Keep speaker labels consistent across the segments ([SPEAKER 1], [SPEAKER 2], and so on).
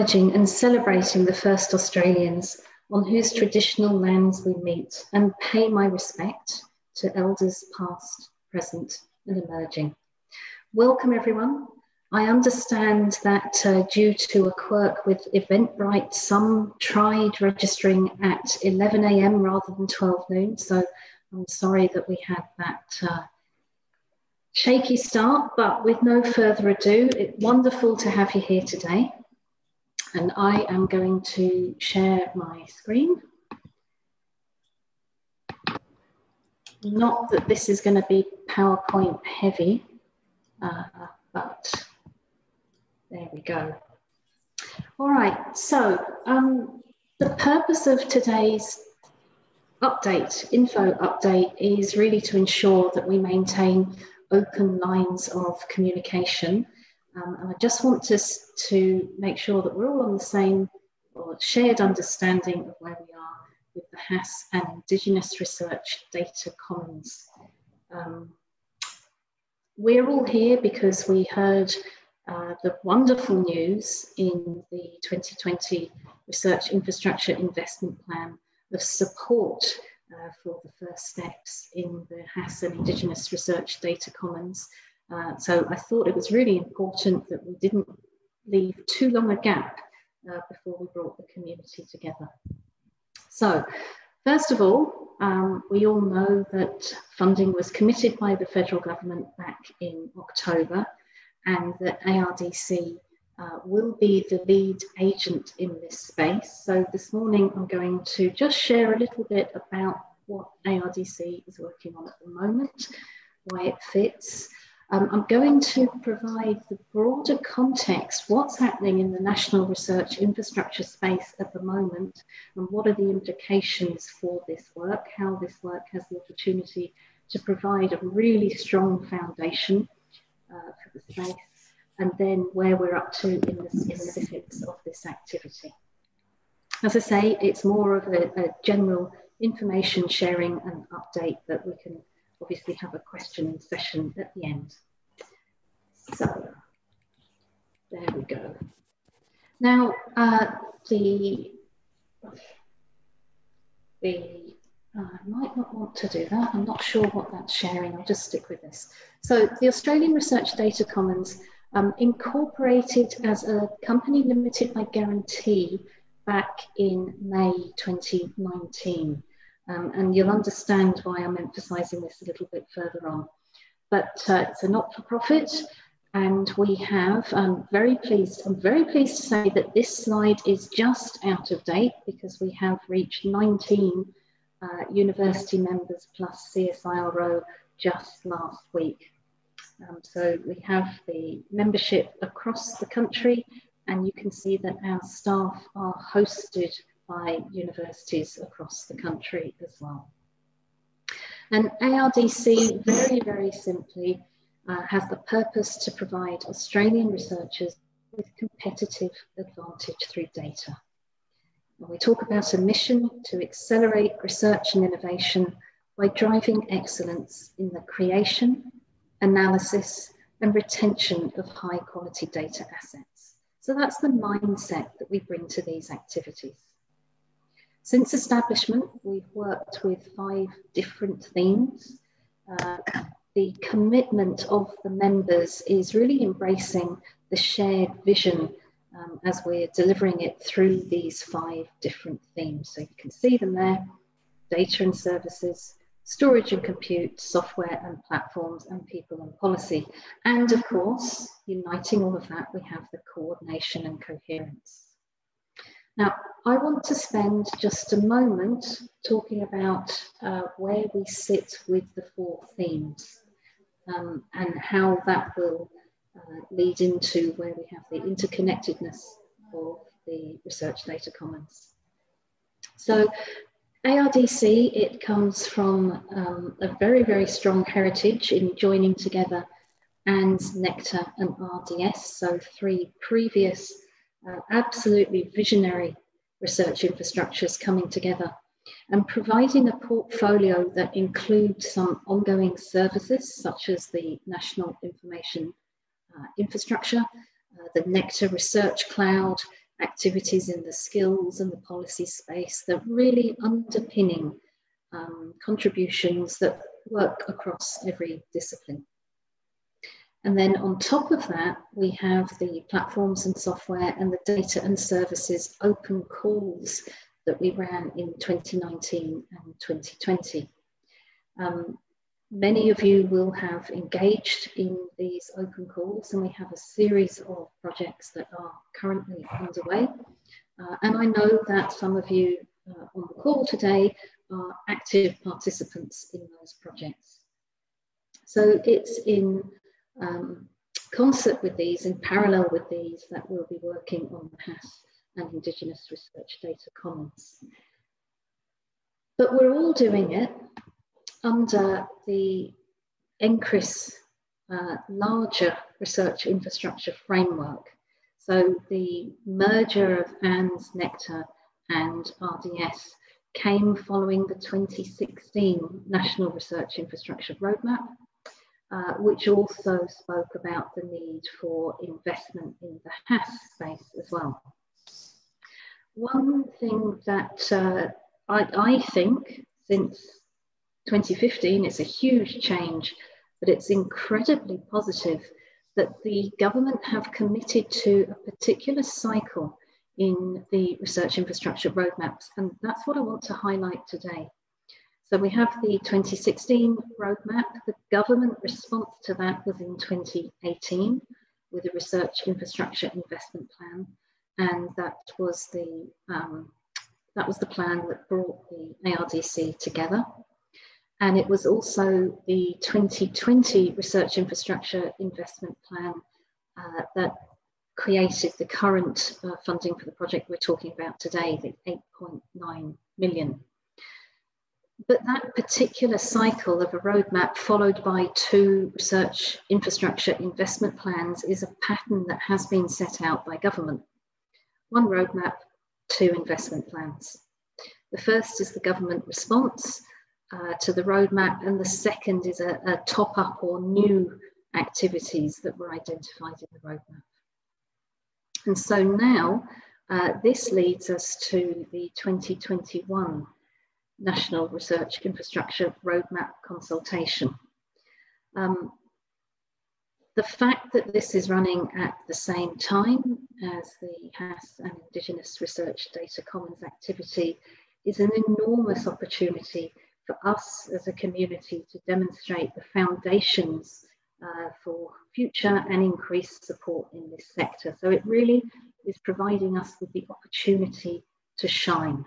[SPEAKER 1] acknowledging and celebrating the first Australians on whose traditional lands we meet and pay my respect to elders past, present and emerging. Welcome everyone. I understand that uh, due to a quirk with Eventbrite, some tried registering at 11am rather than 12 noon. So I'm sorry that we had that uh, shaky start, but with no further ado, it's wonderful to have you here today. And I am going to share my screen. Not that this is going to be PowerPoint heavy, uh, but there we go. All right, so um, the purpose of today's update, info update, is really to ensure that we maintain open lines of communication. Um, and I just want us to make sure that we're all on the same or shared understanding of where we are with the HASS and Indigenous Research Data Commons. Um, we're all here because we heard uh, the wonderful news in the 2020 Research Infrastructure Investment Plan of support uh, for the first steps in the HASS and Indigenous Research Data Commons. Uh, so I thought it was really important that we didn't leave too long a gap uh, before we brought the community together. So first of all, um, we all know that funding was committed by the federal government back in October and that ARDC uh, will be the lead agent in this space. So this morning I'm going to just share a little bit about what ARDC is working on at the moment, why it fits. Um, I'm going to provide the broader context, what's happening in the national research infrastructure space at the moment, and what are the implications for this work, how this work has the opportunity to provide a really strong foundation uh, for the space, and then where we're up to in the specifics of this activity. As I say, it's more of a, a general information sharing and update that we can obviously have a question session at the end. So there we go. Now, uh, the, the uh, I might not want to do that. I'm not sure what that's sharing. I'll just stick with this. So the Australian Research Data Commons um, incorporated as a company limited by guarantee back in May 2019. Um, and you'll understand why I'm emphasizing this a little bit further on. But uh, it's a not-for-profit and we have, I'm very pleased, I'm very pleased to say that this slide is just out of date because we have reached 19 uh, university members plus CSIRO just last week. Um, so we have the membership across the country and you can see that our staff are hosted by universities across the country as well. And ARDC, very, very simply, uh, has the purpose to provide Australian researchers with competitive advantage through data. And we talk about a mission to accelerate research and innovation by driving excellence in the creation, analysis, and retention of high quality data assets. So that's the mindset that we bring to these activities. Since establishment, we've worked with five different themes. Uh, the commitment of the members is really embracing the shared vision um, as we're delivering it through these five different themes. So you can see them there, data and services, storage and compute, software and platforms, and people and policy. And of course, uniting all of that, we have the coordination and coherence. Now, I want to spend just a moment talking about uh, where we sit with the four themes um, and how that will uh, lead into where we have the interconnectedness of the research data commons. So ARDC, it comes from um, a very, very strong heritage in joining together ANDS, Nectar and RDS, so three previous uh, absolutely visionary research infrastructures coming together and providing a portfolio that includes some ongoing services such as the National Information uh, Infrastructure, uh, the Nectar Research Cloud, activities in the skills and the policy space that really underpinning um, contributions that work across every discipline. And then on top of that, we have the platforms and software and the data and services open calls that we ran in 2019 and 2020. Um, many of you will have engaged in these open calls and we have a series of projects that are currently underway. Uh, and I know that some of you uh, on the call today are active participants in those projects. So it's in um, concert with these, in parallel with these, that we'll be working on HASS and Indigenous Research Data Commons. But we're all doing it under the NCRIS uh, larger research infrastructure framework. So the merger of ANDS, Nectar and RDS came following the 2016 National Research Infrastructure Roadmap, uh, which also spoke about the need for investment in the HASS space as well. One thing that uh, I, I think since 2015, it's a huge change, but it's incredibly positive that the government have committed to a particular cycle in the research infrastructure roadmaps. And that's what I want to highlight today. So we have the 2016 roadmap. The government response to that was in 2018 with a research infrastructure investment plan. And that was the, um, that was the plan that brought the ARDC together. And it was also the 2020 Research Infrastructure Investment Plan uh, that created the current uh, funding for the project we're talking about today, the 8.9 million. But that particular cycle of a roadmap followed by two research infrastructure investment plans is a pattern that has been set out by government. One roadmap, two investment plans. The first is the government response, uh, to the roadmap, and the second is a, a top up or new activities that were identified in the roadmap. And so now uh, this leads us to the 2021 National Research Infrastructure Roadmap consultation. Um, the fact that this is running at the same time as the HASS and Indigenous Research Data Commons activity is an enormous opportunity for us as a community to demonstrate the foundations uh, for future and increased support in this sector. So it really is providing us with the opportunity to shine.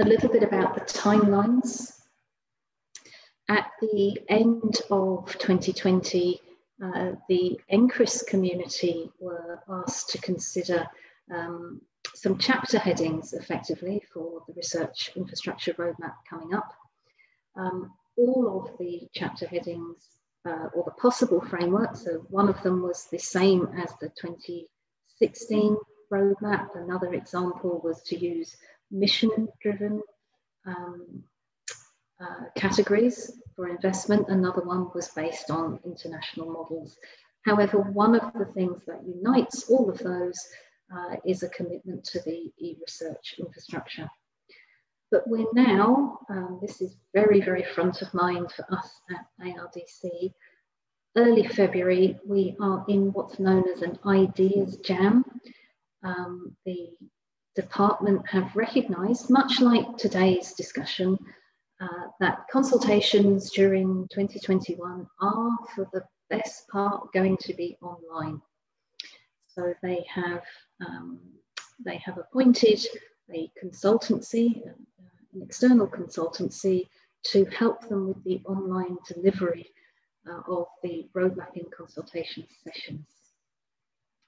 [SPEAKER 1] A little bit about the timelines. At the end of 2020, uh, the NCRIS community were asked to consider um, some chapter headings effectively for the research infrastructure roadmap coming up. Um, all of the chapter headings uh, or the possible framework, so one of them was the same as the 2016 roadmap. Another example was to use mission driven um, uh, categories for investment. Another one was based on international models. However, one of the things that unites all of those uh, is a commitment to the e-research infrastructure. But we're now, um, this is very, very front of mind for us at ARDC, early February, we are in what's known as an ideas jam. Um, the department have recognised, much like today's discussion, uh, that consultations during 2021 are for the best part going to be online. So they have um, they have appointed a consultancy, an external consultancy, to help them with the online delivery uh, of the road mapping consultation sessions.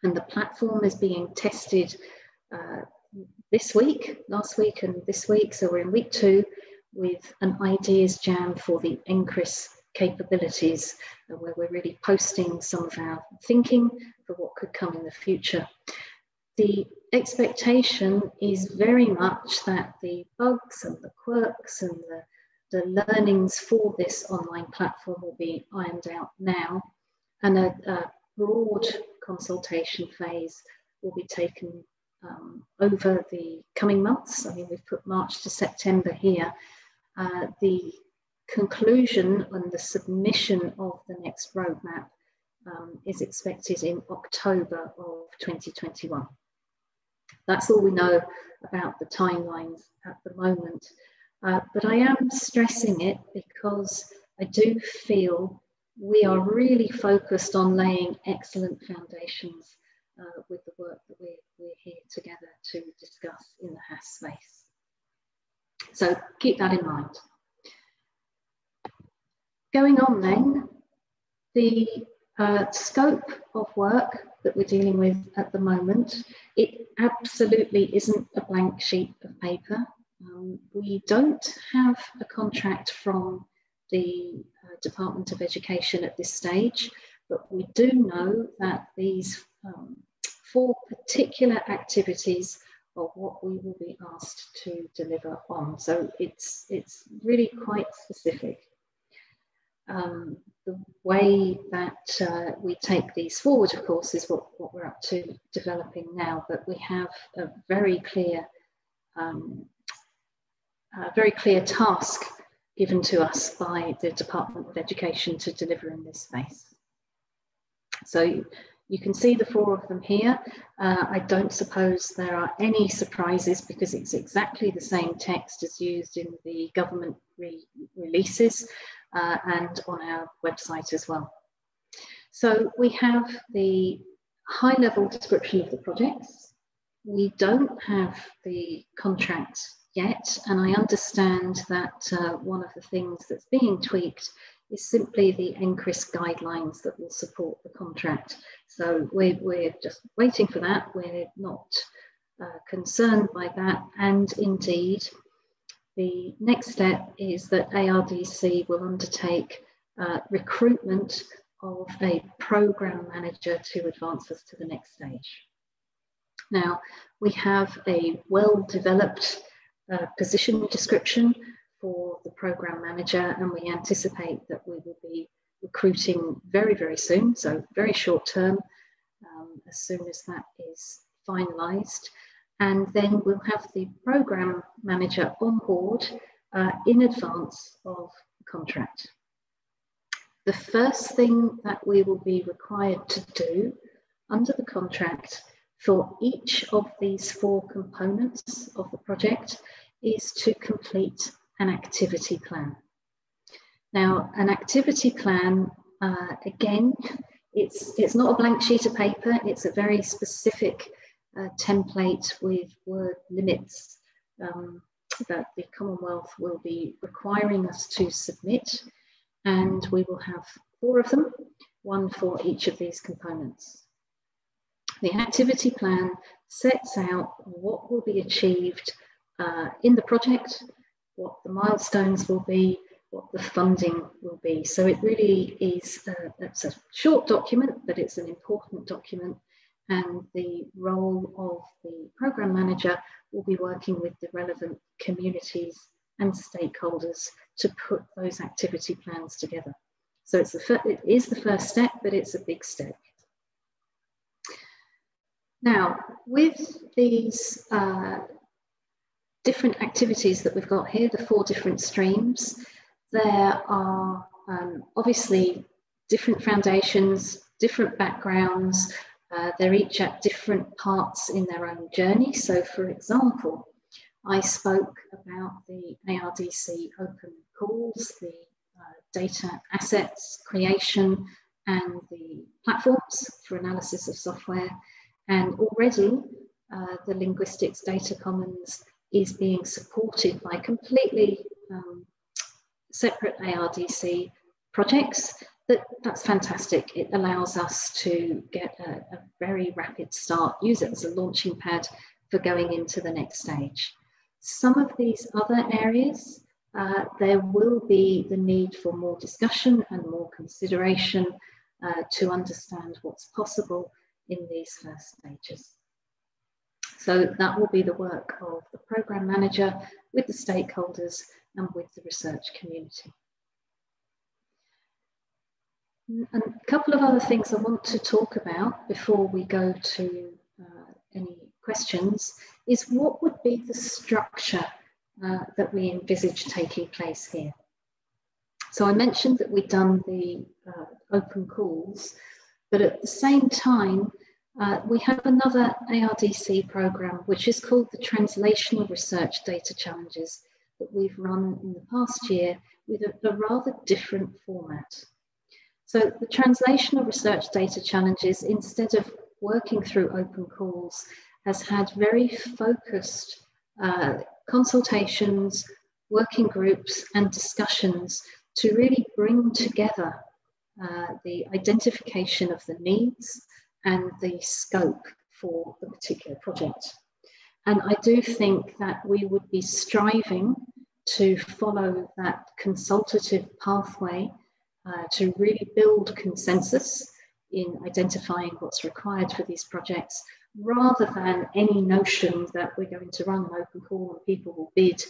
[SPEAKER 1] And the platform is being tested uh, this week, last week, and this week. So we're in week two with an ideas jam for the NCRIS capabilities, uh, where we're really posting some of our thinking for what could come in the future the expectation is very much that the bugs and the quirks and the, the learnings for this online platform will be ironed out now and a, a broad consultation phase will be taken um, over the coming months. I mean, we've put March to September here. Uh, the conclusion and the submission of the next roadmap um, is expected in October of 2021. That's all we know about the timelines at the moment. Uh, but I am stressing it because I do feel we are really focused on laying excellent foundations uh, with the work that we're, we're here together to discuss in the HASS space. So keep that in mind. Going on then, the uh, scope of work that we're dealing with at the moment, it absolutely isn't a blank sheet of paper. Um, we don't have a contract from the uh, Department of Education at this stage, but we do know that these um, four particular activities of what we will be asked to deliver on. So it's, it's really quite specific. Um, the way that uh, we take these forward, of course, is what, what we're up to developing now, but we have a very clear, um, a very clear task given to us by the Department of Education to deliver in this space. So you can see the four of them here. Uh, I don't suppose there are any surprises because it's exactly the same text as used in the government re releases uh, and on our website as well. So we have the high level description of the projects. We don't have the contract yet, and I understand that uh, one of the things that's being tweaked is simply the NCRIS guidelines that will support the contract. So we're, we're just waiting for that. We're not uh, concerned by that. And indeed, the next step is that ARDC will undertake uh, recruitment of a program manager to advance us to the next stage. Now, we have a well-developed uh, position description for the program manager and we anticipate that we will be recruiting very, very soon, so very short term, um, as soon as that is finalised and then we'll have the program manager on board uh, in advance of the contract. The first thing that we will be required to do under the contract for each of these four components of the project is to complete an activity plan. Now, an activity plan, uh, again, it's, it's not a blank sheet of paper, it's a very specific template with word limits um, that the Commonwealth will be requiring us to submit. And we will have four of them, one for each of these components. The activity plan sets out what will be achieved uh, in the project, what the milestones will be, what the funding will be. So it really is a, it's a short document, but it's an important document and the role of the program manager will be working with the relevant communities and stakeholders to put those activity plans together. So it's the it is the first step, but it's a big step. Now, with these uh, different activities that we've got here, the four different streams, there are um, obviously different foundations, different backgrounds, uh, they're each at different parts in their own journey. So, for example, I spoke about the ARDC open calls, the uh, data assets creation, and the platforms for analysis of software. And already, uh, the Linguistics Data Commons is being supported by completely um, separate ARDC projects that, that's fantastic. It allows us to get a, a very rapid start, use it as a launching pad for going into the next stage. Some of these other areas, uh, there will be the need for more discussion and more consideration uh, to understand what's possible in these first stages. So that will be the work of the program manager with the stakeholders and with the research community. And a couple of other things I want to talk about before we go to uh, any questions is what would be the structure uh, that we envisage taking place here. So I mentioned that we'd done the uh, open calls, but at the same time, uh, we have another ARDC program, which is called the Translational Research Data Challenges that we've run in the past year with a, a rather different format. So the Translational Research Data Challenges, instead of working through open calls, has had very focused uh, consultations, working groups and discussions to really bring together uh, the identification of the needs and the scope for the particular project. And I do think that we would be striving to follow that consultative pathway uh, to really build consensus in identifying what's required for these projects rather than any notion that we're going to run an open call and people will bid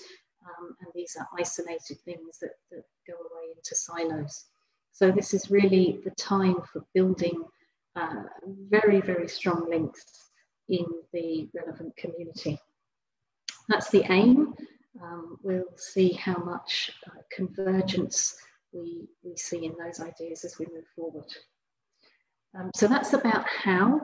[SPEAKER 1] um, and these are isolated things that, that go away into silos. So this is really the time for building uh, very, very strong links in the relevant community. That's the aim. Um, we'll see how much uh, convergence we, we see in those ideas as we move forward. Um, so that's about how.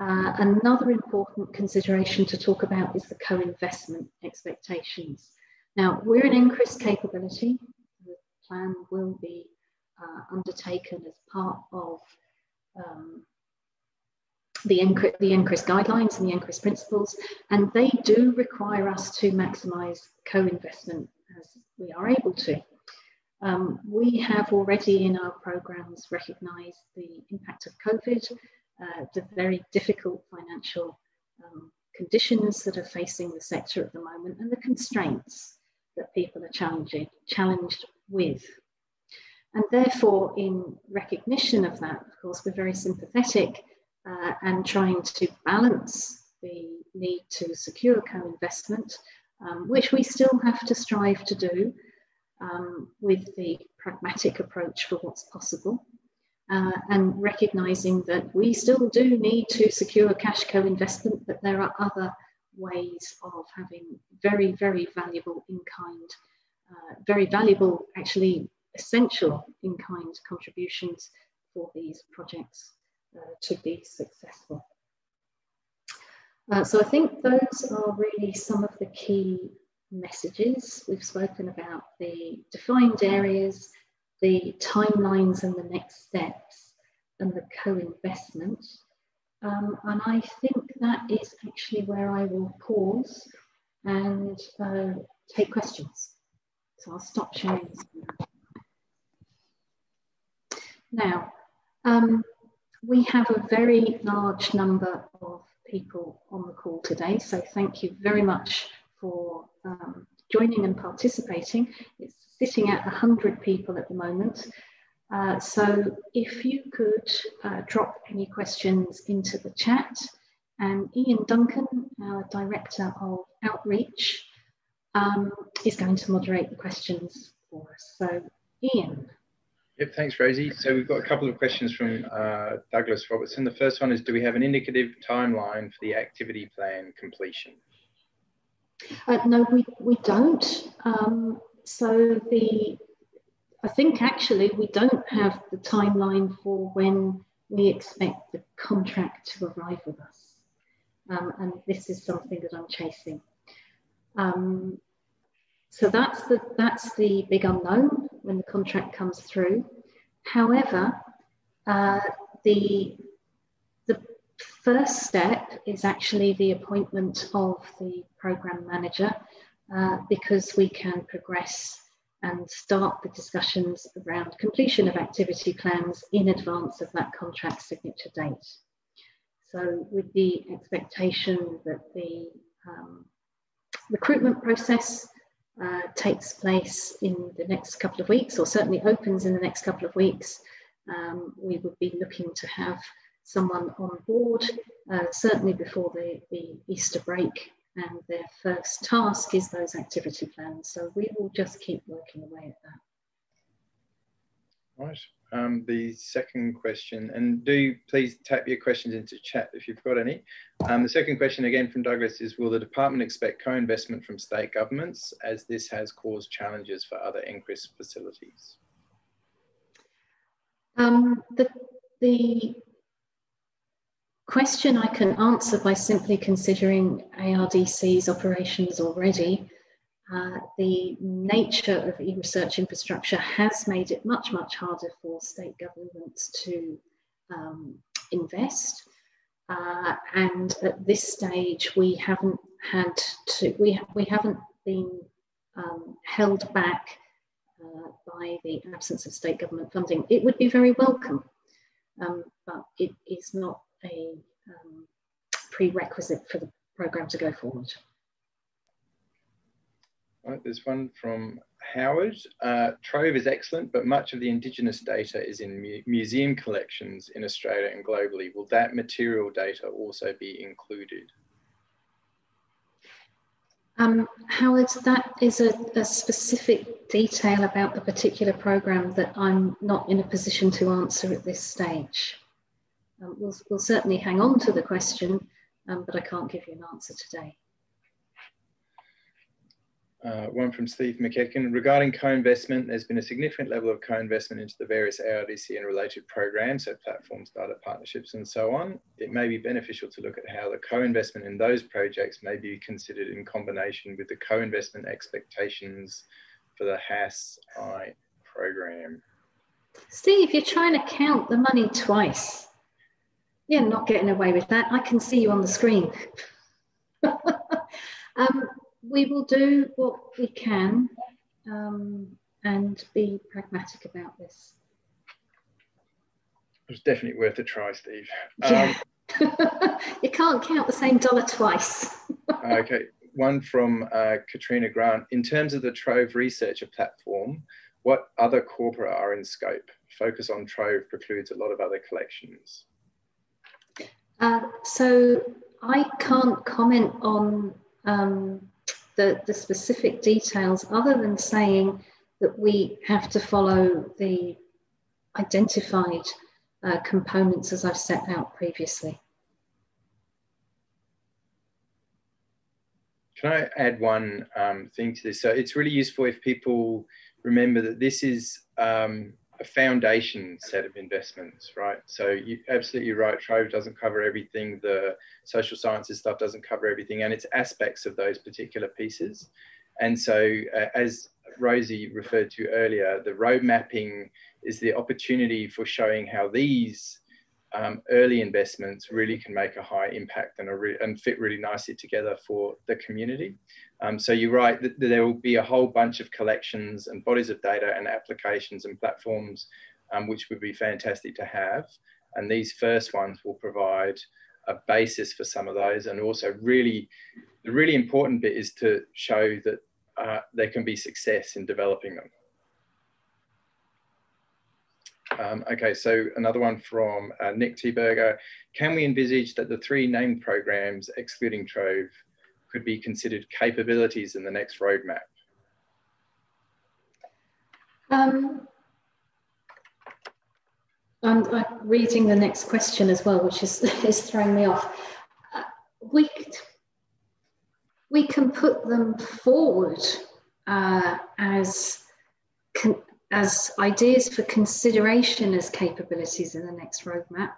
[SPEAKER 1] Uh, another important consideration to talk about is the co-investment expectations. Now, we're an increased capability. The plan will be uh, undertaken as part of um, the, NCRIS, the NCRIS guidelines and the NCRIS principles, and they do require us to maximise co-investment as we are able to. Um, we have already in our programs recognised the impact of COVID, uh, the very difficult financial um, conditions that are facing the sector at the moment, and the constraints that people are challenging, challenged with. And therefore, in recognition of that, of course, we're very sympathetic uh, and trying to balance the need to secure co-investment, um, which we still have to strive to do um, with the pragmatic approach for what's possible. Uh, and recognizing that we still do need to secure cash co-investment, but there are other ways of having very, very valuable in-kind, uh, very valuable, actually essential in-kind contributions for these projects uh, to be successful. Uh, so I think those are really some of the key messages. We've spoken about the defined areas, the timelines and the next steps, and the co-investment. Um, and I think that is actually where I will pause and uh, take questions. So I'll stop sharing. Now, um, we have a very large number of people on the call today, so thank you very much for um, joining and participating. It's sitting at 100 people at the moment. Uh, so if you could uh, drop any questions into the chat, and Ian Duncan, our Director of Outreach, um, is going to moderate the questions for us. So Ian.
[SPEAKER 2] Yep, thanks, Rosie. So we've got a couple of questions from uh, Douglas Robertson. The first one is, do we have an indicative timeline for the activity plan completion?
[SPEAKER 1] Uh, no, we, we don't. Um, so the, I think actually we don't have the timeline for when we expect the contract to arrive with us. Um, and this is something that I'm chasing. Um, so that's the, that's the big unknown when the contract comes through. However, uh, the, the first step is actually the appointment of the program manager uh, because we can progress and start the discussions around completion of activity plans in advance of that contract signature date. So with the expectation that the um, recruitment process uh, takes place in the next couple of weeks, or certainly opens in the next couple of weeks, um, we would be looking to have someone on board, uh, certainly before the, the Easter break. And their first task is those activity plans. So we will just keep working away at that.
[SPEAKER 2] Right. Um, the second question, and do please type your questions into chat if you've got any. Um, the second question again from Douglas is, will the department expect co-investment from state governments as this has caused challenges for other NCRIS facilities?
[SPEAKER 1] Um, the, the question I can answer by simply considering ARDC's operations already. Uh, the nature of e-research infrastructure has made it much, much harder for state governments to um, invest. Uh, and at this stage, we haven't had to, we, we haven't been um, held back uh, by the absence of state government funding. It would be very welcome, um, but it is not a um, prerequisite for the programme to go forward.
[SPEAKER 2] Right, there's one from Howard. Uh, Trove is excellent, but much of the Indigenous data is in mu museum collections in Australia and globally. Will that material data also be included?
[SPEAKER 1] Um, Howard, that is a, a, specific detail about the particular programme that I'm not in a position to answer at this stage. Um, we'll, we'll, certainly hang on to the question, um, but I can't give you an answer today.
[SPEAKER 2] Uh, one from Steve McEachern. Regarding co-investment, there's been a significant level of co-investment into the various ARDC and related programs, so platforms, data partnerships, and so on. It may be beneficial to look at how the co-investment in those projects may be considered in combination with the co-investment expectations for the HASS-I program.
[SPEAKER 1] Steve, you're trying to count the money twice. You're not getting away with that. I can see you on the screen. um, we will do what we can um, and be pragmatic about this.
[SPEAKER 2] It was definitely worth a try, Steve.
[SPEAKER 1] Yeah. Um, you can't count the same dollar twice.
[SPEAKER 2] okay. One from uh, Katrina Grant. In terms of the Trove Researcher platform, what other corpora are in scope? Focus on Trove precludes a lot of other collections.
[SPEAKER 1] Uh, so I can't comment on um, the, the specific details other than saying that we have to follow the identified uh, components as I've set out previously.
[SPEAKER 2] Can I add one um, thing to this? So it's really useful if people remember that this is um, a foundation set of investments, right? So you absolutely right. Trove doesn't cover everything. The social sciences stuff doesn't cover everything, and it's aspects of those particular pieces. And so, uh, as Rosie referred to earlier, the road mapping is the opportunity for showing how these um, early investments really can make a high impact and, and fit really nicely together for the community. Um, so you're right, that there will be a whole bunch of collections and bodies of data and applications and platforms, um, which would be fantastic to have. And these first ones will provide a basis for some of those. And also really, the really important bit is to show that uh, there can be success in developing them. Um, okay, so another one from uh, Nick Thieberger. Can we envisage that the three named programs, excluding Trove, could be considered capabilities in the next roadmap?
[SPEAKER 1] Um, I'm, I'm, reading the next question as well, which is, is throwing me off. Uh, we, we can put them forward uh, as as ideas for consideration as capabilities in the next roadmap,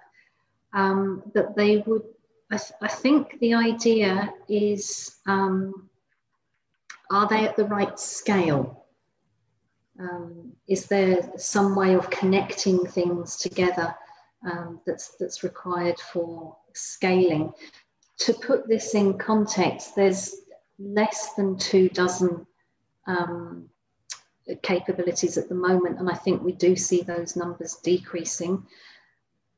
[SPEAKER 1] um, that they would, I, th I, think the idea is, um, are they at the right scale? Um, is there some way of connecting things together um, that's, that's required for scaling? To put this in context, there's less than two dozen um, capabilities at the moment, and I think we do see those numbers decreasing.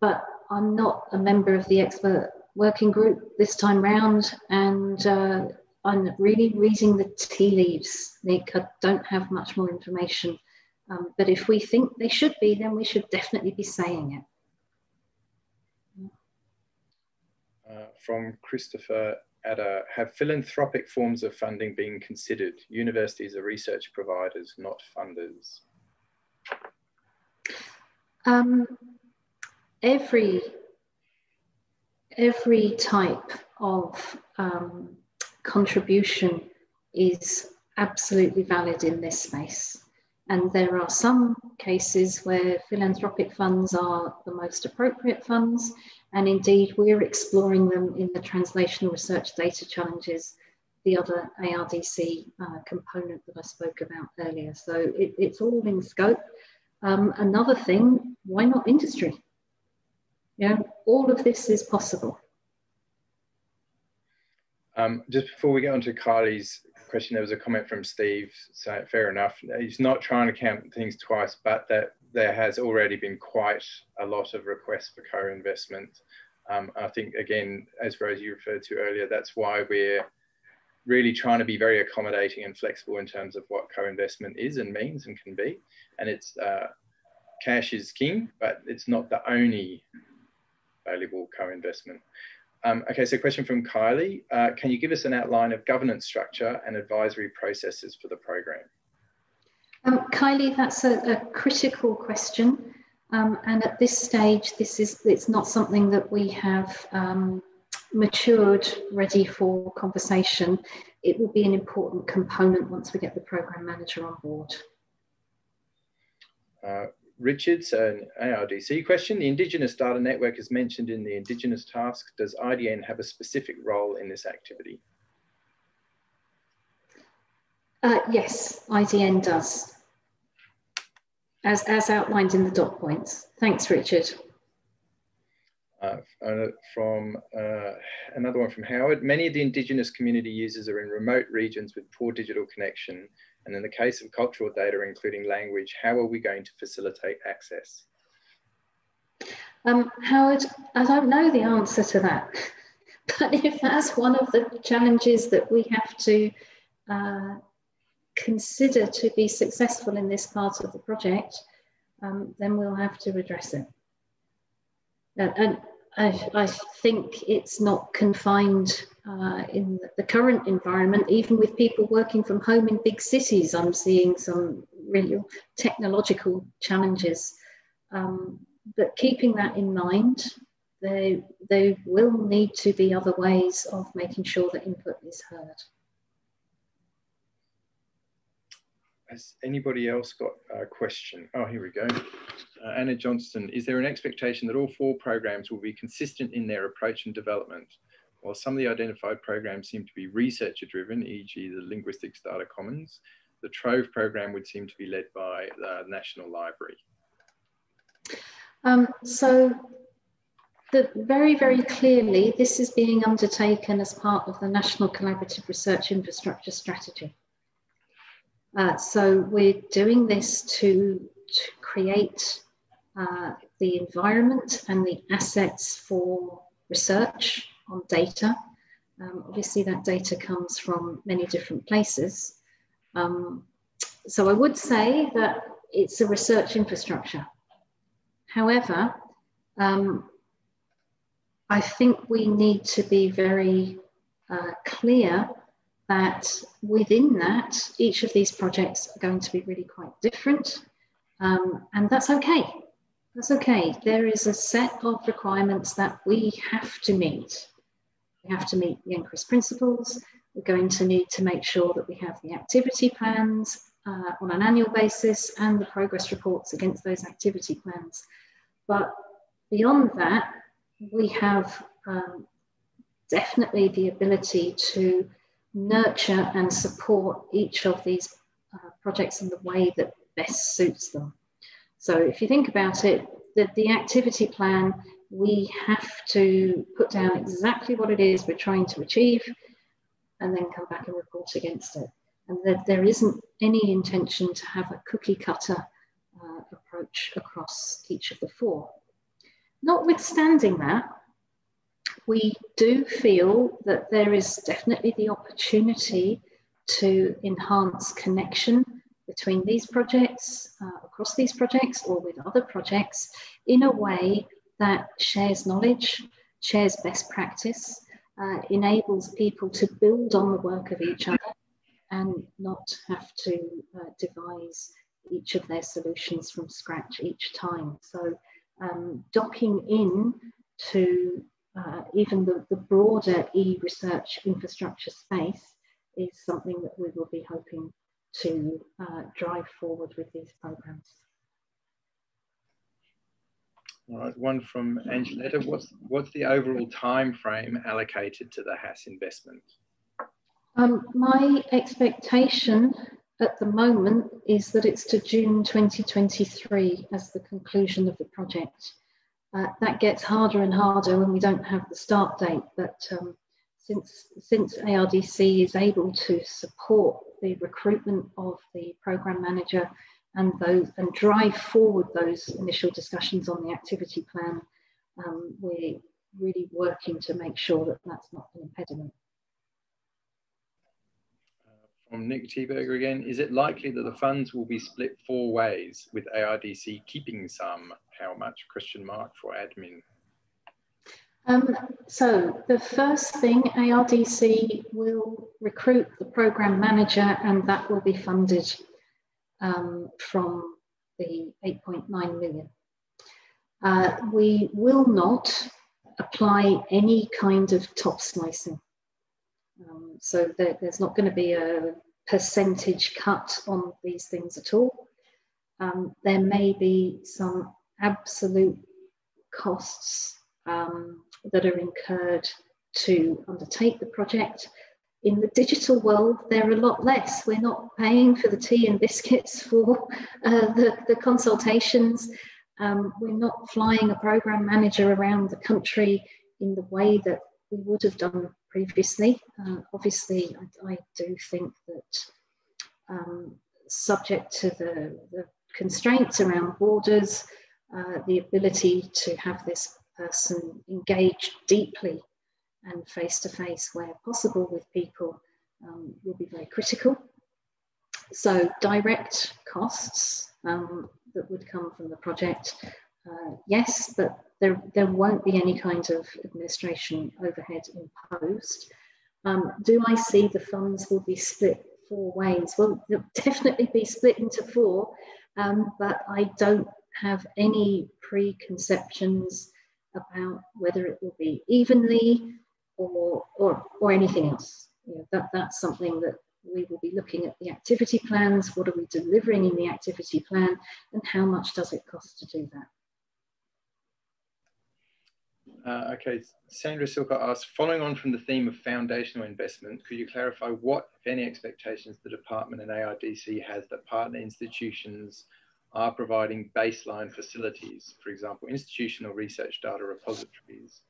[SPEAKER 1] But I'm not a member of the expert working group this time round, and uh, I'm really reading the tea leaves, Nick. I don't have much more information. Um, but if we think they should be, then we should definitely be saying it.
[SPEAKER 2] Uh, from Christopher Adder, have philanthropic forms of funding being considered? Universities are research providers, not funders.
[SPEAKER 1] Um, every every type of um, contribution is absolutely valid in this space. And there are some cases where philanthropic funds are the most appropriate funds. And indeed, we're exploring them in the translational research data challenges, the other ARDC uh, component that I spoke about earlier. So it, it's all in scope. Um, another thing, why not industry? Yeah, all of this is possible.
[SPEAKER 2] Um, just before we get on to Kylie's question, there was a comment from Steve saying, fair enough. He's not trying to count things twice, but that there has already been quite a lot of requests for co-investment. Um, I think, again, as Rosie referred to earlier, that's why we're really trying to be very accommodating and flexible in terms of what co-investment is and means and can be. And it's uh, cash is king, but it's not the only valuable co-investment. Um, okay, so question from Kylie. Uh, can you give us an outline of governance structure and advisory processes for the program?
[SPEAKER 1] Um, Kylie, that's a, a critical question. Um, and at this stage, this is it's not something that we have um, matured, ready for conversation. It will be an important component once we get the program manager on board.
[SPEAKER 2] Uh, Richards, an ARDC question. The Indigenous Data Network is mentioned in the Indigenous task. Does IDN have a specific role in this activity?
[SPEAKER 1] Uh, yes, IDN does, as, as outlined in the dot points. Thanks, Richard.
[SPEAKER 2] Uh, from uh, another one from Howard. Many of the Indigenous community users are in remote regions with poor digital connection and in the case of cultural data, including language, how are we going to facilitate access?
[SPEAKER 1] Um, Howard, I don't know the answer to that. But if that's one of the challenges that we have to uh, consider to be successful in this part of the project, um, then we'll have to address it. And, and I, I, think it's not confined uh, in the current environment, even with people working from home in big cities, I'm seeing some real technological challenges. Um, but keeping that in mind, there, there will need to be other ways of making sure that input is heard.
[SPEAKER 2] Has anybody else got a question? Oh, here we go. Uh, Anna Johnston, is there an expectation that all four programs will be consistent in their approach and development? While some of the identified programs seem to be researcher driven, e.g. the Linguistics Data Commons, the Trove program would seem to be led by the National Library.
[SPEAKER 1] Um, so the, very, very clearly, this is being undertaken as part of the National Collaborative Research Infrastructure Strategy. Uh, so we're doing this to, to create uh, the environment and the assets for research on data. Um, obviously, that data comes from many different places. Um, so I would say that it's a research infrastructure. However, um, I think we need to be very uh, clear that within that, each of these projects are going to be really quite different. Um, and that's okay. That's okay. There is a set of requirements that we have to meet. We have to meet the NCRIS principles. We're going to need to make sure that we have the activity plans uh, on an annual basis and the progress reports against those activity plans. But beyond that, we have um, definitely the ability to nurture and support each of these uh, projects in the way that best suits them. So if you think about it, the, the activity plan we have to put down exactly what it is we're trying to achieve and then come back and report against it. And that there isn't any intention to have a cookie cutter uh, approach across each of the four. Notwithstanding that, we do feel that there is definitely the opportunity to enhance connection between these projects, uh, across these projects, or with other projects in a way that shares knowledge, shares best practice, uh, enables people to build on the work of each other and not have to uh, devise each of their solutions from scratch each time. So um, docking in to uh, even the, the broader e-research infrastructure space is something that we will be hoping to uh, drive forward with these programs.
[SPEAKER 2] All right, one from Angeletta. What's what's the overall time frame allocated to the HASS investment?
[SPEAKER 1] Um, my expectation at the moment is that it's to June 2023 as the conclusion of the project. Uh, that gets harder and harder when we don't have the start date, but um, since, since ARDC is able to support the recruitment of the program manager and those and drive forward those initial discussions on the activity plan, um, we're really working to make sure that that's not an impediment.
[SPEAKER 2] Uh, from Nick Thieberger again, is it likely that the funds will be split four ways with ARDC keeping some? How much? Question mark for admin.
[SPEAKER 1] Um, so the first thing, ARDC will recruit the program manager and that will be funded um, from the 8.9 million. Uh, we will not apply any kind of top slicing. Um, so there, there's not going to be a percentage cut on these things at all. Um, there may be some absolute costs um, that are incurred to undertake the project in the digital world, they're a lot less. We're not paying for the tea and biscuits for uh, the, the consultations. Um, we're not flying a program manager around the country in the way that we would have done previously. Uh, obviously, I, I, do think that um, subject to the, the, constraints around borders, uh, the ability to have this person engaged deeply and face to face where possible with people um, will be very critical. So direct costs um, that would come from the project, uh, yes, but there, there won't be any kind of administration overhead imposed. Um, do I see the funds will be split four ways? Well, they'll definitely be split into four, um, but I don't have any preconceptions about whether it will be evenly or, or, or anything else. You know, that, that's something that we will be looking at the activity plans, what are we delivering in the activity plan, and how much does it cost to do that?
[SPEAKER 2] Uh, okay, Sandra Silka asks, following on from the theme of foundational investment, could you clarify what, if any, expectations the department and ARDC has that partner institutions are providing baseline facilities, for example, institutional research data repositories,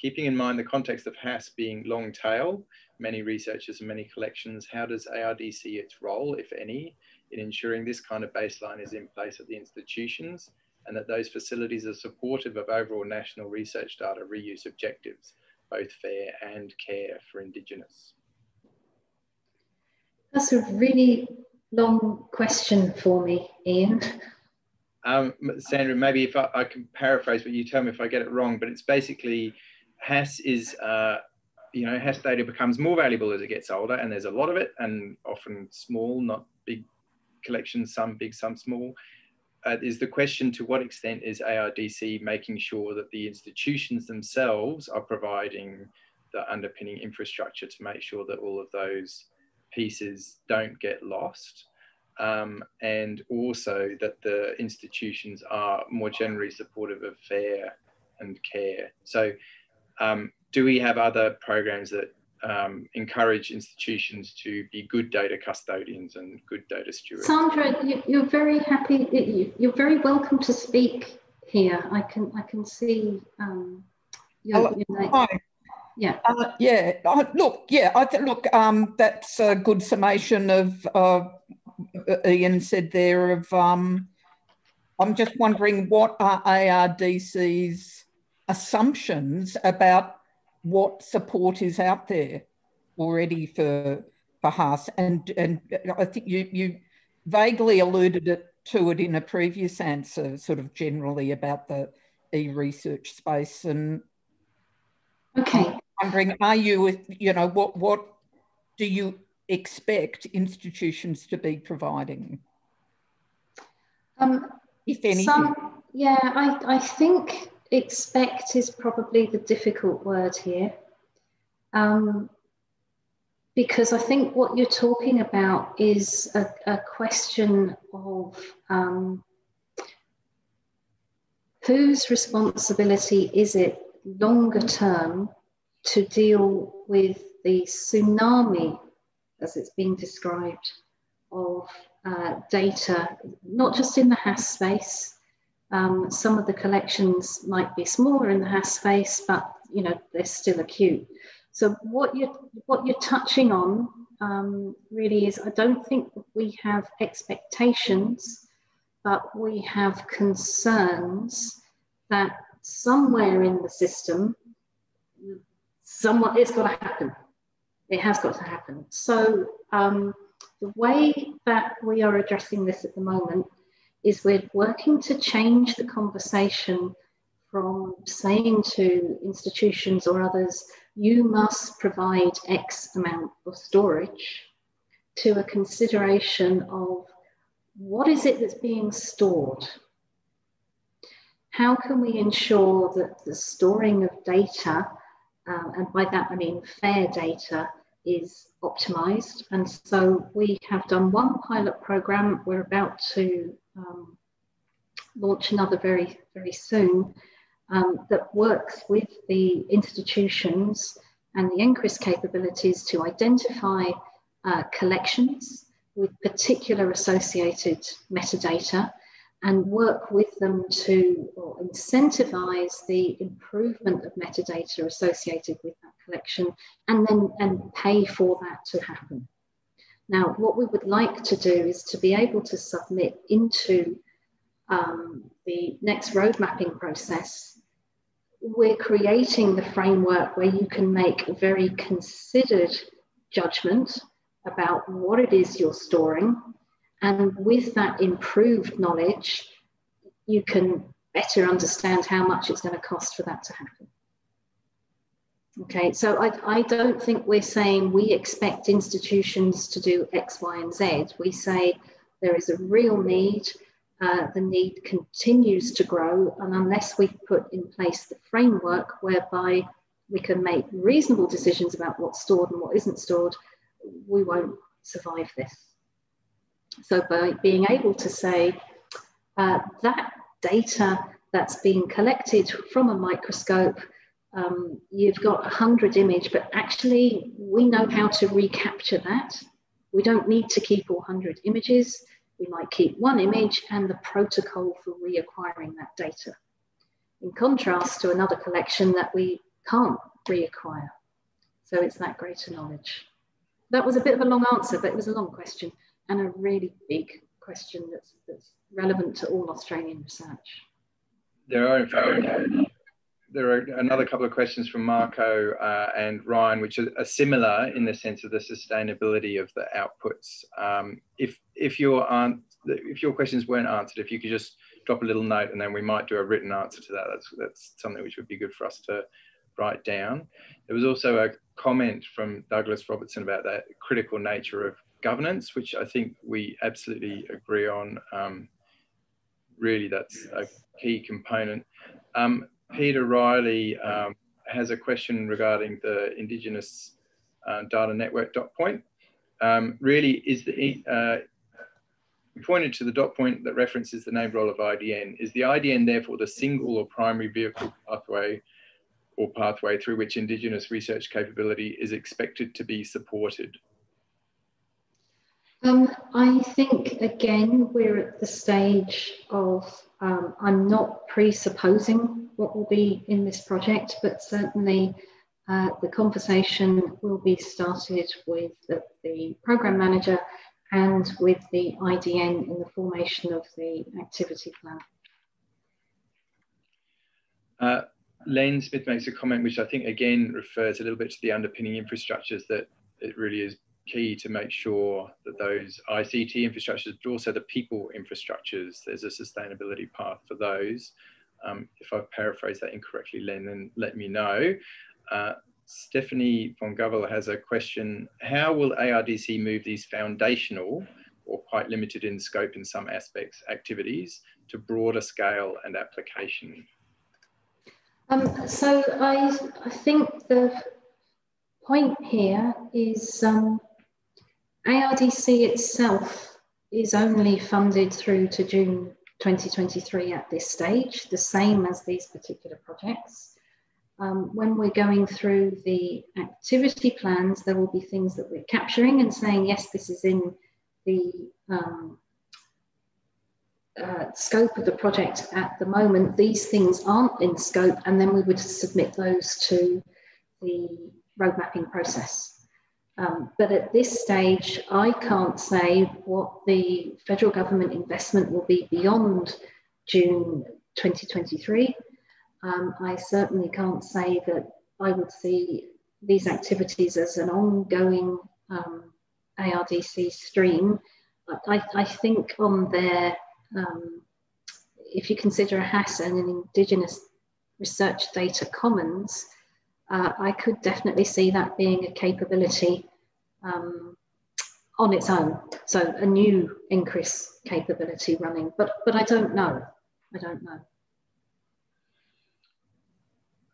[SPEAKER 2] Keeping in mind the context of HASS being long tail, many researchers and many collections, how does ARD see its role, if any, in ensuring this kind of baseline is in place at the institutions and that those facilities are supportive of overall national research data reuse objectives, both fair and care for Indigenous?
[SPEAKER 1] That's a really long question for me, Ian.
[SPEAKER 2] Um, Sandra, maybe if I, I, can paraphrase, but you tell me if I get it wrong, but it's basically HASS is, uh, you know, HASS data becomes more valuable as it gets older, and there's a lot of it, and often small, not big collections, some big, some small. Uh, is the question to what extent is ARDC making sure that the institutions themselves are providing the underpinning infrastructure to make sure that all of those pieces don't get lost? Um, and also that the institutions are more generally supportive of fair and care. So um, do we have other programs that um, encourage institutions to be good data custodians and good data stewards?
[SPEAKER 1] Sandra, you, are very happy. You're very welcome to speak here. I can I can see. Um, your, your
[SPEAKER 3] hi. Yeah. Uh, yeah. Uh, look. Yeah. I th- look. Um, that's a good summation of uh, Ian said there. Of um, I'm just wondering what are ARDC's assumptions about what support is out there already for for HASS. And and I think you you vaguely alluded it, to it in a previous answer, sort of generally about the e-research space. And
[SPEAKER 1] okay,
[SPEAKER 3] I'm wondering, are you with you know what what do you expect institutions to be providing? Um, if anything. Some,
[SPEAKER 1] yeah, I, I think expect is probably the difficult word here. Um, because I think what you're talking about is a, a question of um, whose responsibility is it longer term to deal with the tsunami, as it's been described, of uh, data, not just in the HASS space. Um, some of the collections might be smaller in the HASS space, but you know they're still acute. So what you're what you're touching on um, really is I don't think we have expectations, but we have concerns that somewhere in the system, someone it's got to happen. It has got to happen. So um, the way that we are addressing this at the moment is we're working to change the conversation from saying to institutions or others, you must provide X amount of storage, to a consideration of what is it that's being stored? How can we ensure that the storing of data, um, and by that I mean fair data, is optimized? And so we have done one pilot program. We're about to um, launch another very, very soon um, that works with the institutions and the NCRIS capabilities to identify uh, collections with particular associated metadata and work with them to incentivize the improvement of metadata associated with that collection and then and pay for that to happen. Now, what we would like to do is to be able to submit into um, the next road mapping process we're creating the framework where you can make a very considered judgment about what it is you're storing. And with that improved knowledge, you can better understand how much it's going to cost for that to happen. Okay, so I, I don't think we're saying we expect institutions to do X, Y, and Z. We say there is a real need uh, the need continues to grow. And unless we put in place the framework whereby we can make reasonable decisions about what's stored and what isn't stored, we won't survive this. So by being able to say uh, that data that's being collected from a microscope, um, you've got a 100 image, but actually we know how to recapture that. We don't need to keep all 100 images we might keep one image and the protocol for reacquiring that data. In contrast to another collection that we can't reacquire. So it's that greater knowledge. That was a bit of a long answer, but it was a long question and a really big question that's, that's relevant to all Australian research.
[SPEAKER 2] There are, in fact, there are another couple of questions from Marco uh, and Ryan, which are, are, similar in the sense of the sustainability of the outputs. Um, if if your if your questions weren't answered, if you could just drop a little note, and then we might do a written answer to that. That's that's something which would be good for us to write down. There was also a comment from Douglas Robertson about that critical nature of governance, which I think we absolutely agree on. Um, really, that's a key component. Um, Peter Riley um, has a question regarding the Indigenous uh, Data Network dot point. Um, really, is the uh, pointed to the dot point that references the name role of IDN. Is the IDN therefore the single or primary vehicle pathway or pathway through which Indigenous research capability is expected to be supported?
[SPEAKER 1] Um, I think again we're at the stage of um, I'm not presupposing what will be in this project, but certainly uh, the conversation will be started with the, the, program manager and with the IDN in the formation of the activity plan.
[SPEAKER 2] Uh, Len Smith makes a comment which I think again refers a little bit to the underpinning infrastructures that it really is key to make sure that those ICT infrastructures, but also the people infrastructures, there's a sustainability path for those. Um, if I've paraphrased that incorrectly, Len, then let me know. Uh, Stephanie von Govel has a question. How will ARDC move these foundational or quite limited in scope in some aspects activities to broader scale and application?
[SPEAKER 1] Um, so I, I think the point here is um, ARDC itself is only funded through to June 2023 at this stage, the same as these particular projects. Um, when we're going through the activity plans, there will be things that we're capturing and saying, yes, this is in the um, uh, scope of the project at the moment. These things aren't in scope, and then we would submit those to the road mapping process. Um, but at this stage, I can't say what the federal government investment will be beyond June 2023. Um, I certainly can't say that I would see these activities as an ongoing um, ARDC stream. I, I, think on their, um, if you consider a HASS and an Indigenous Research Data Commons, uh, I could definitely see that being a capability um, on its own. So a new NCRIS capability running, but, but I don't know. I don't know.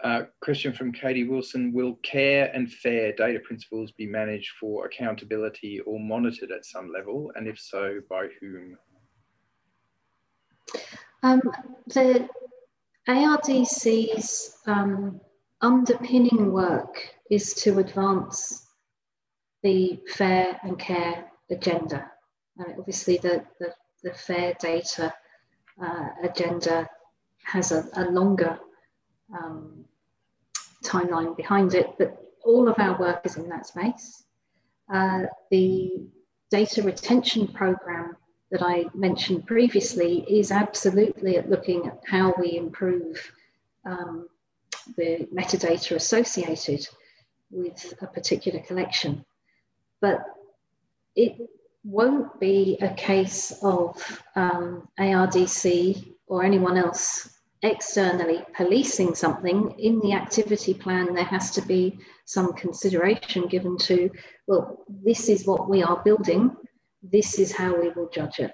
[SPEAKER 2] Uh, question from Katie Wilson, will care and fair data principles be managed for accountability or monitored at some level? And if so, by whom?
[SPEAKER 1] Um, the ARDC's um, underpinning work is to advance the fair and care agenda. And obviously, the, the, the fair data uh, agenda has a, a longer um, timeline behind it, but all of our work is in that space. Uh, the data retention program that I mentioned previously is absolutely at looking at how we improve um, the metadata associated with a particular collection. But it won't be a case of um, ARDC or anyone else externally policing something, in the activity plan, there has to be some consideration given to, well, this is what we are building, this is how we will judge it.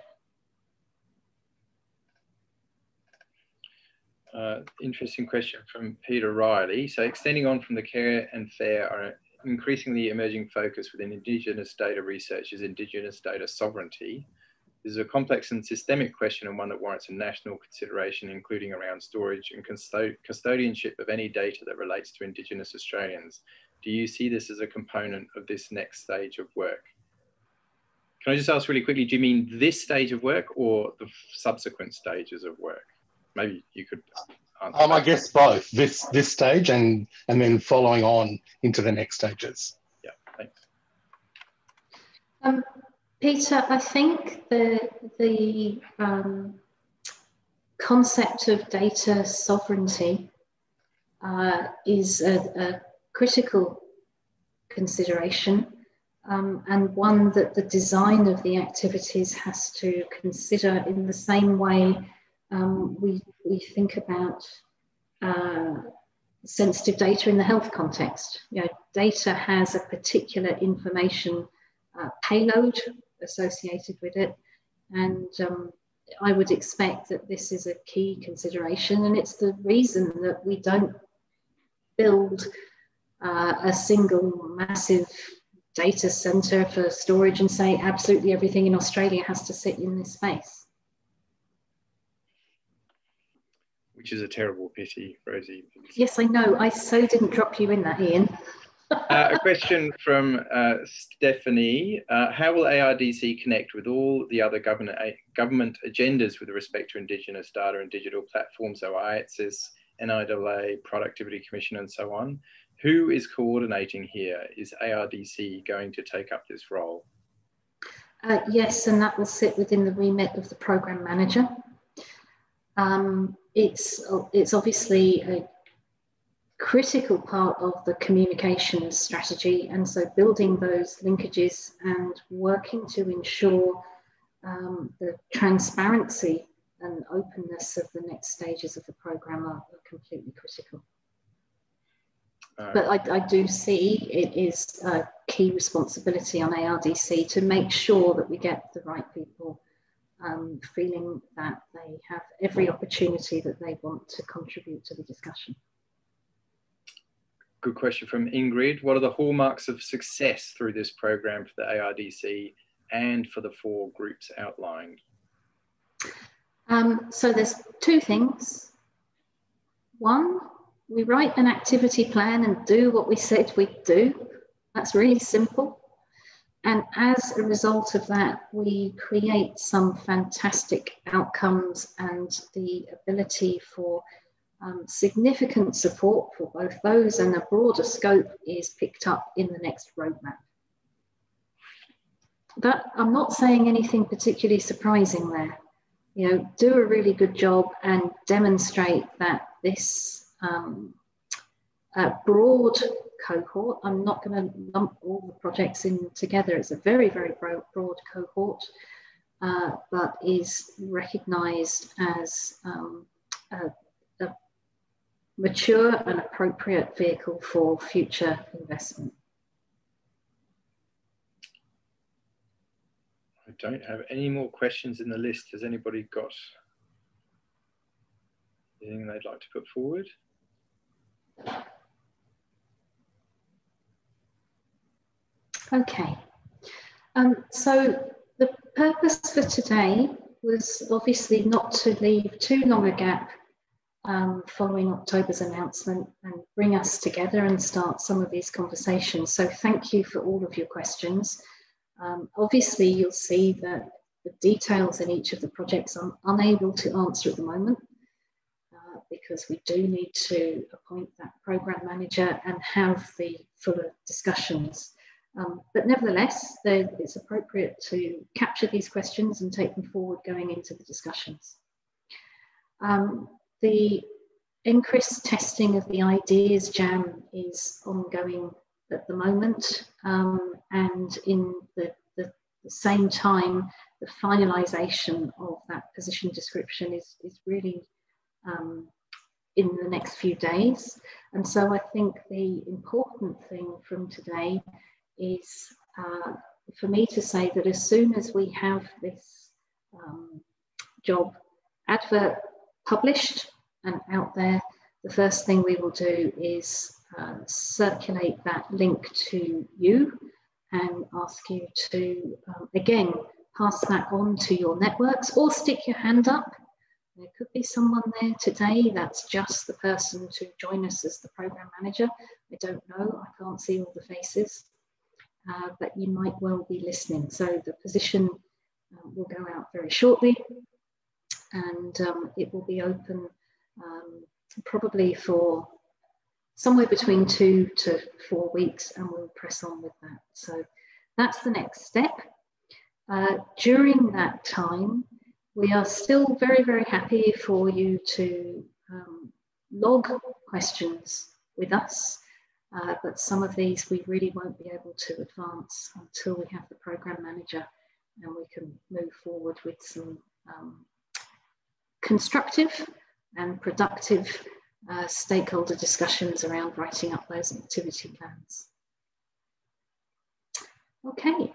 [SPEAKER 2] Uh, interesting question from Peter Riley. So extending on from the care and fair increasingly emerging focus within Indigenous data research is Indigenous data sovereignty. This is a complex and systemic question and one that warrants a national consideration, including around storage and custodianship of any data that relates to Indigenous Australians. Do you see this as a component of this next stage of work? Can I just ask really quickly, do you mean this stage of work or the subsequent stages of work? Maybe you could
[SPEAKER 4] um, I guess both this this stage and and then following on into the next stages.
[SPEAKER 2] Yeah, thanks.
[SPEAKER 1] Um, Peter, I think the, the um, concept of data sovereignty uh, is a, a, critical consideration um, and one that the design of the activities has to consider in the same way um, we, we think about uh, sensitive data in the health context. You know, data has a particular information uh, payload associated with it. And um, I would expect that this is a key consideration, and it's the reason that we don't build uh, a single massive data center for storage and say absolutely everything in Australia has to sit in this space.
[SPEAKER 2] Which is a terrible pity, Rosie.
[SPEAKER 1] Yes, I know. I so didn't drop you in that, Ian
[SPEAKER 2] uh, a question from uh, Stephanie. Uh, how will ARDC connect with all the other government, government agendas with respect to Indigenous data and digital platforms, so AIATSIS, NIAA, Productivity Commission, and so on? Who is coordinating here? Is ARDC going to take up this role?
[SPEAKER 1] Uh, yes, and that will sit within the remit of the program manager. Um, it's, it's obviously a critical part of the communication strategy. And so building those linkages and working to ensure um, the transparency and openness of the next stages of the program are, are completely critical.
[SPEAKER 2] Uh,
[SPEAKER 1] but I, I, do see it is a key responsibility on ARDC to make sure that we get the right people um, feeling that they have every opportunity that they want to contribute to the discussion.
[SPEAKER 2] Good question from Ingrid. What are the hallmarks of success through this program for the ARDC and for the four groups outlined?
[SPEAKER 1] Um, so there's two things. One, we write an activity plan and do what we said we'd do. That's really simple. And as a result of that, we create some fantastic outcomes and the ability for um, significant support for both those and a broader scope is picked up in the next roadmap. That I'm not saying anything particularly surprising there. You know, do a really good job and demonstrate that this um, uh, broad cohort. I'm not going to lump all the projects in together. It's a very, very broad, broad cohort, uh, but is recognised as um, a, a mature and appropriate vehicle for future investment.
[SPEAKER 2] I don't have any more questions in the list. Has anybody got anything they'd like to put forward?
[SPEAKER 1] Okay, um, so the purpose for today was obviously not to leave too long a gap um, following October's announcement and bring us together and start some of these conversations. So thank you for all of your questions. Um, obviously, you'll see that the details in each of the projects I'm unable to answer at the moment uh, because we do need to appoint that program manager and have the fuller discussions. Um, but nevertheless, it's appropriate to capture these questions and take them forward going into the discussions. Um, the increased testing of the ideas jam is ongoing at the moment um, and in the, the, the, same time the finalisation of that position description is, is really um, in the next few days and so I think the important thing from today is uh, for me to say that as soon as we have this um, job advert published and out there, the first thing we will do is uh, circulate that link to you and ask you to, um, again, pass that on to your networks or stick your hand up. There could be someone there today that's just the person to join us as the program manager. I don't know, I can't see all the faces uh, but you might well be listening. So the position uh, will go out very shortly and um, it will be open um, probably for somewhere between two to four weeks and we'll press on with that. So that's the next step. Uh, during that time, we are still very, very happy for you to um, log questions with us. Uh, but some of these we really won't be able to advance until we have the program manager and we can move forward with some um, constructive and productive uh, stakeholder discussions around writing up those activity plans. Okay,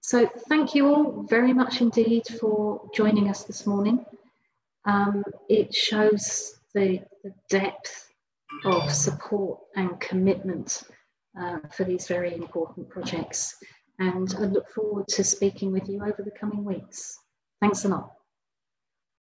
[SPEAKER 1] so thank you all very much indeed for joining us this morning. Um, it shows the, the depth of support and commitment uh, for these very important projects. And I look forward to speaking with you over the coming weeks. Thanks a lot.